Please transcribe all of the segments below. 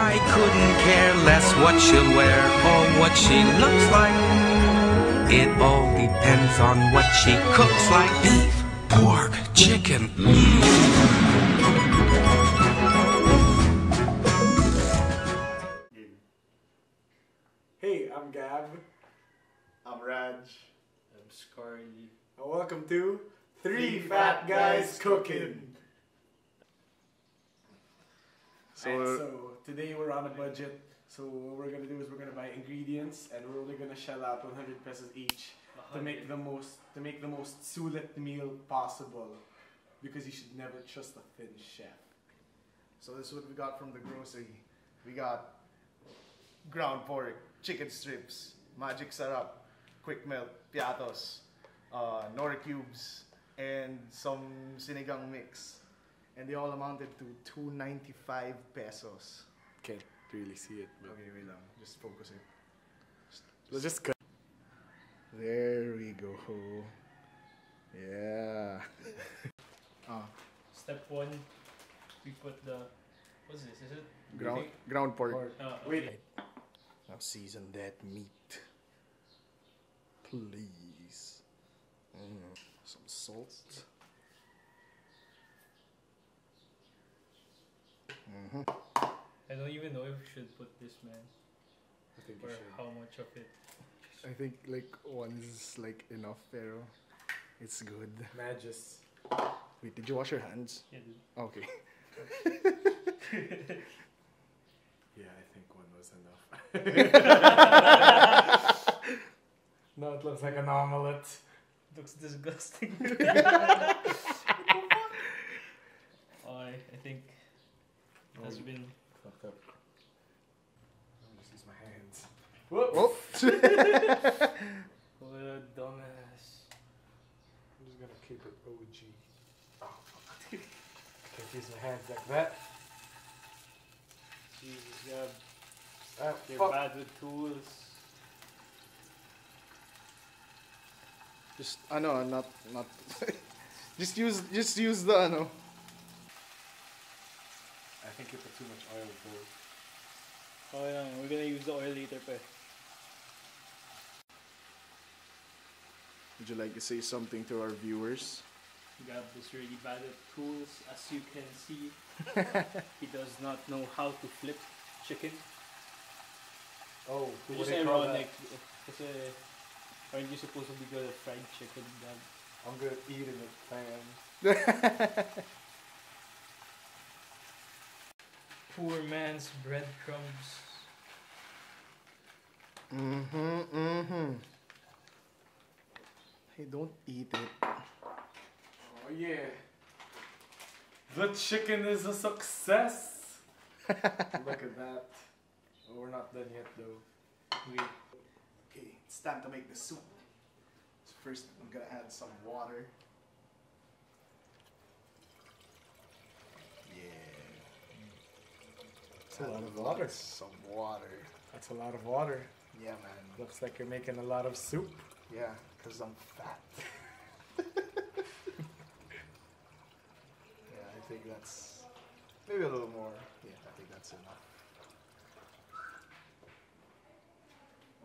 I couldn't care less what she'll wear or what she looks like. It all depends on what she cooks like. Beef, pork, chicken. Mm. Hey, I'm Gab, I'm Raj. I'm Scarly. and welcome to Three Three Fat Fat Guys Guys Cooking. So, Alright, so today we're on a budget. So what we're gonna do is we're gonna buy ingredients, and we're only gonna shell out 100 pesos each to make the most to make the most sulit meal possible. Because you should never trust a thin chef. so this is what we got from the grocery. We got ground pork, chicken strips, Magic Sarap, quick melt, Piattos, uh, Knorr cubes, and some sinigang mix. And they all amounted to 295 pesos. Can't really see it, but Okay, wait lang. Just focus it. let's just cut. There we go. Yeah. uh, Step one, we put the. What's this? Is it? ground, ground pork. Or- Uh, Wait. okay. Now season that meat. Please. Mm, Some salt. Hmm I don't even know if we should put this, man, I think or you how much of it. I think like one is like enough, pero it's good. Magis. Wait, did you wash your hands? Yeah, dude. Okay. Yeah, I think one was enough. no, it looks like an omelet. looks disgusting. I I think it has Oh. been. Fucked up. Let me just use my hands. Whoop. Oh. What a dumbass. I'm just gonna keep it OG. Oh, fuck. Can't use my hands like that. Jesus, Gab. Ah, You're fuck. bad with tools. just ano, not not. just use just use the ano. I think you put too much oil, bro. Oh yeah, we're gonna use the oil later, pa. Would you like to say something to our viewers? Gab is really bad at tools, as you can see. he does not know how to flip chicken. Oh, Which what is do you call that? ironic. Kasi, aren't you supposed to be good at fried chicken, Gab? I'm gonna eat in it, man. Poor man's breadcrumbs. Mm-hmm, mm-hmm. Hey, don't eat it. Oh yeah. The chicken is a success. Look at that. Oh, we're not done yet though. Wait, Okay, it's time to make the soup. So first, I'm gonna add some water. That's a lot of water. Some water. That's a lot of water. Yeah, man. Looks like you're making a lot of soup. Yeah, because I'm fat. yeah, I think that's maybe a little more. Yeah, I think that's enough.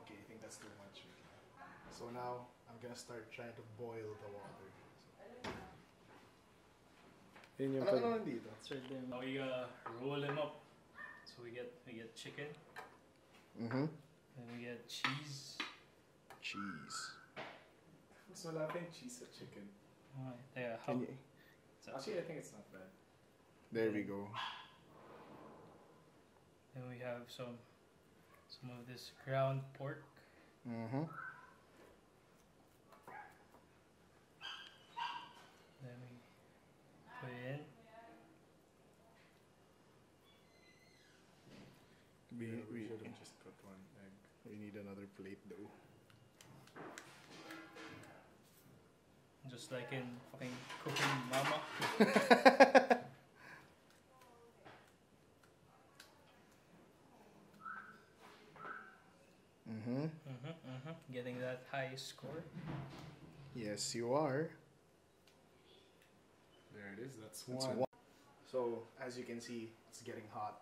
Okay, I think that's too much. So now I'm gonna start trying to boil the water. Yun yung Ano, pag- ano nandito? that's right. Now we uh, roll him up. So we get we get chicken, Mm-hmm. then we get cheese. Cheese. So I think cheese sa chicken. Alright, yeah, how, Can you? Actually, I think it's not bad. There we go. then we have some some of this ground pork. Mm-hmm. Then we put it in. We, Yeah, we, should have just put one egg. we need another plate though. Just like in fucking cooking mama. Mm-hmm. Mm-hmm, mm-hmm. Getting that high score. Yes, you are. There it is. That's That's one. one. So as you can see, it's getting hot.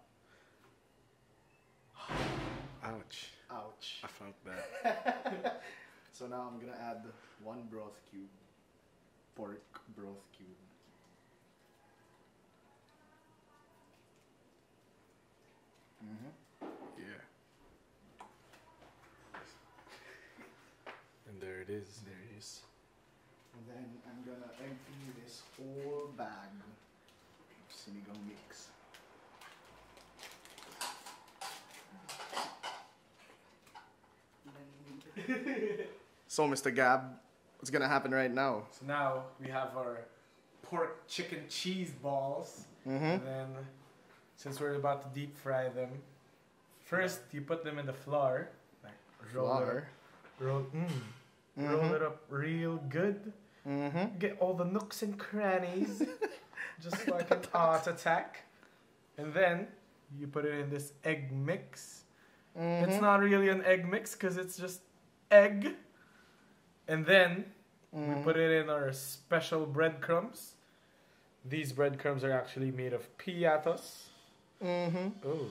Ouch. Ouch. I felt that. So now I'm gonna add one broth cube, pork broth cube. Mm-hmm. yeah. And there it is. There it is. And then I'm gonna empty this whole bag of sinigang mix. So, Mr. Gab, what's gonna happen right now? So now we have our pork chicken cheese balls. Mm-hmm. And then, since we're about to deep fry them, first you put them in the flour. Like roll it. Flour. Roll, mm, Mhm. roll it up real good. Mm-hmm. Get all the nooks and crannies, just like an art attack. And then you put it in this egg mix. Mm-hmm. It's not really an egg mix because it's just egg. And then we put it in our special breadcrumbs. These breadcrumbs are actually made of Piattos. Mm-hmm. Oh,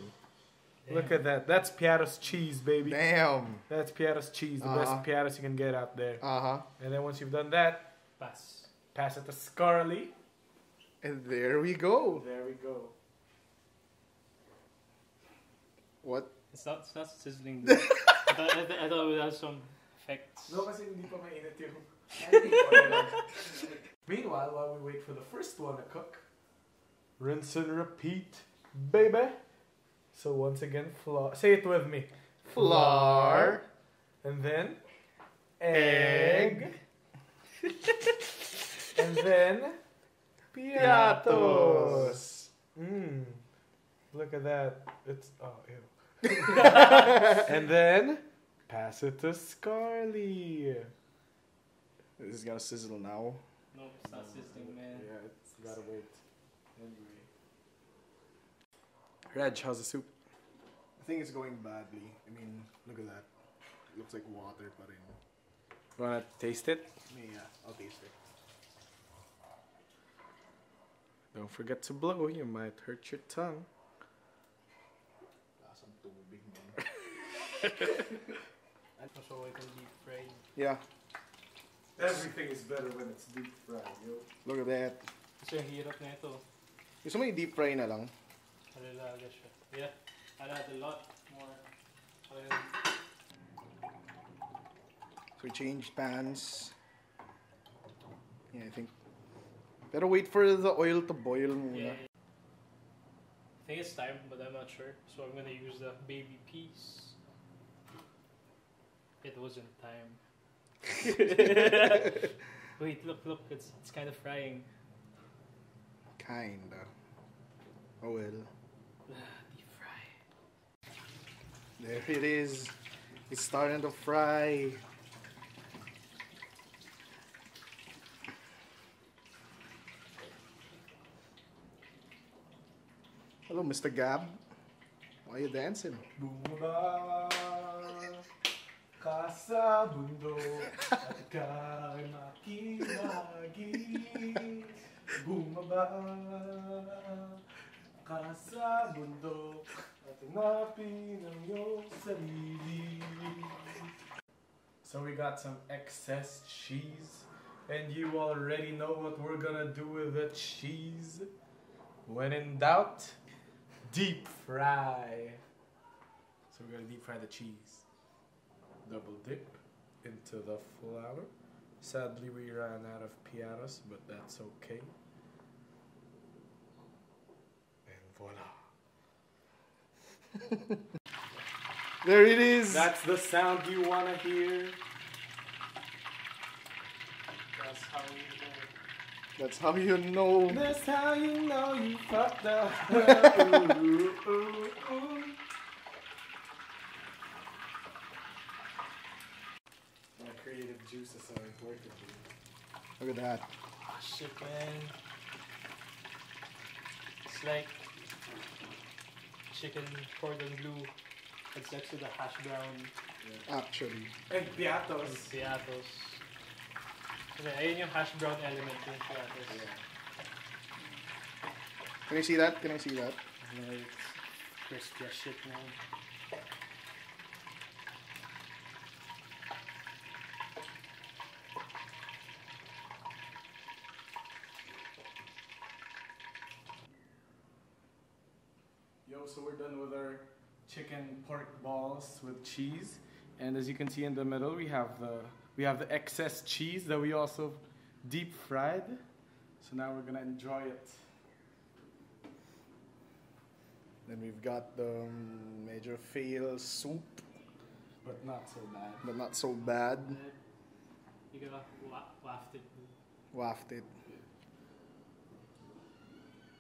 look at that. That's Piattos cheese, baby. Damn. That's Piattos cheese, the Uh-huh. best Piattos you can get out there. Uh-huh. And then once you've done that, Pass. pass it to Scarly. And there we go. There we go. What? It's not, it's not sizzling. though. I, thought, I, th- I thought it would have some effects. No, kasi hindi pa mainit yung... Meanwhile, while we wait for the first one to cook, rinse and repeat, baby. So once again, flour. Say it with me. Flour. And then, egg. and then, Piattos. Piattos. Mmm. Look at that. It's oh ew. and then pass it to Scarly. This is gonna sizzle now. No, it's not sizzling, man. Yeah, it's gotta wait. Anyway. Reg, how's the soup? I think it's going badly. I mean, look at that. It looks like water, but in. Wanna taste it? Yeah, I'll taste it. Don't forget to blow, you might hurt your tongue. So I can deep fry. Yeah, Everything is better when it's deep fried, yo. look at that. Kasi ang hirap na ito. Gusto mo i-deep fry na lang? Alalaga siya. Yeah, I'll add a lot more oil. So we changed pans. Yeah, I think. Better wait for the oil to boil muna. Yeah. I think it's time, but I'm not sure. So I'm gonna use the baby peas. It wasn't time. Wait, look, look, it's it's kind of frying. Kinda. Oh well. Deep fry. There it is. It's starting to fry. Hello, Mr. Gab. Why are you dancing? Bumaba ka sa bundok at ika'y makinagis. Bumaba ka sa bundok at hanapin ang. So we got some excess cheese. And you already know what we're gonna do with the cheese. When in doubt, deep fry. So we're gonna deep fry the cheese. Double dip into the flour. Sadly, we ran out of Piattos, but that's okay. And voila. There it is. That's the sound you wanna hear. That's how we do it. That's how you know. That's how you know you fucked up. Ooh, ooh, ooh. My creative juices aren't working. dude. Look at that. Shit, man. It's like chicken cordon bleu. It's next to the hash brown Actually. And and Piattos. Piattos. Okay, ayun yung hash brown element yung Piattos. Can I see that? Can I see that? No, it's crispy as shit, man. so we're done with our chicken pork balls with cheese. And as you can see in the middle, we have the we have the excess cheese that we also deep fried. So now we're gonna enjoy it. Then we've got the um, Major Fail soup, But not so bad. but not so bad. You gotta wa- waft it. Waft it.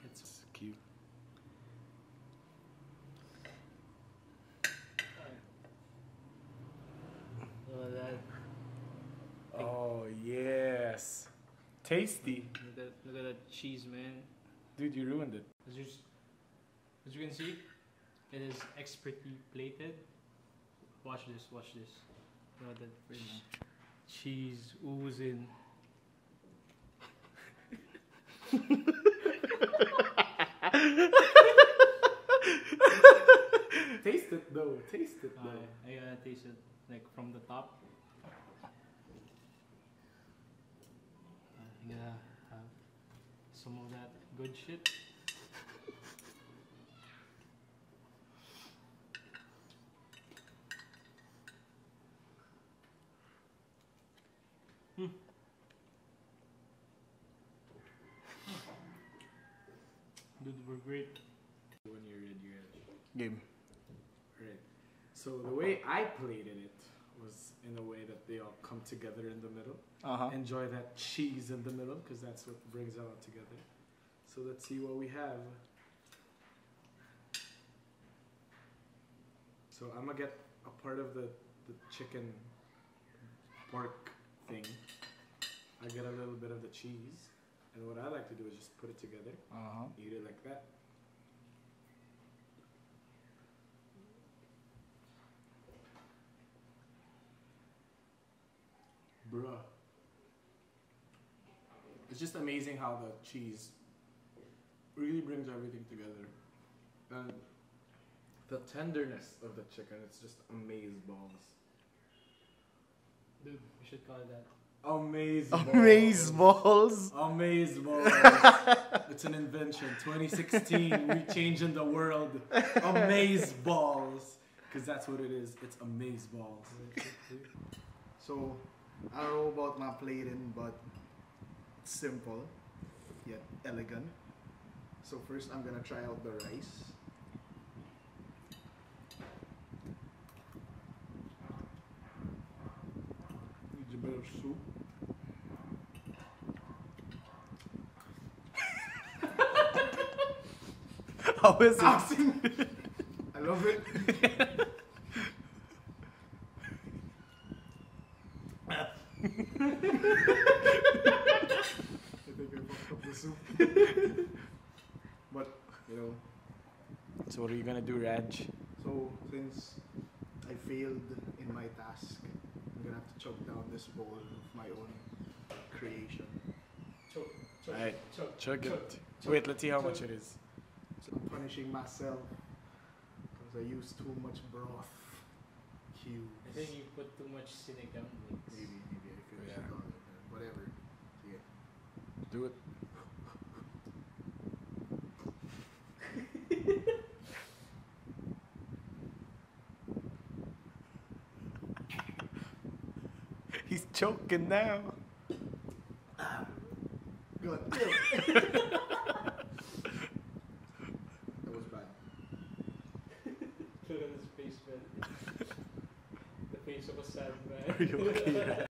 It's cute. Look at that. Oh yes. Tasty. Look at, look at that cheese, man. Dude, you ruined it. As you, as you can see, it is expertly plated. Watch this, watch this. Look at that ch- cheese oozing. Taste it though. Taste it Uh. I gotta taste it like from the top. I gotta have some of that good shit. Hmm. Dude, we're great. When you're ready, you're ready. Game. Right. So the way I plated it was in a way that they all come together in the middle. Uh huh. Enjoy that cheese in the middle because that's what brings it all together. So let's see what we have. So I'm gonna get a part of the, the chicken pork thing. I get a little bit of the cheese. And what I like to do is just put it together, Uh huh. eat it like that. Bruh. It's just amazing how the cheese really brings everything together. And the tenderness of the chicken, it's just amazing balls. Dude, we should call it that. Amaze Amaze balls. Amaze balls. it's an invention. 2016, we changing the world. Amaze balls. Because that's what it is. It's amaze balls. So, I don't know about my plating, but it's simple yet elegant. So first, I'm gonna try out the rice. Need a bit of soup. How is it? I love it. I think I fucked up the soup. but you know, So what are you gonna do, Raj? so since I failed in my task, I'm gonna have to choke down this bowl of my own creation. Choke, choke, Alright, choke, Chug choke. it. Wait, let's see how much it is. I'm punishing myself because I used too much broth cubes. I think you put too much sinigang mix. Maybe, maybe I finished Yeah. it all. Whatever. Yeah. Do it. He's choking now. Good. that was bad. Look at his face, man. the face of a sad man. Are you okay?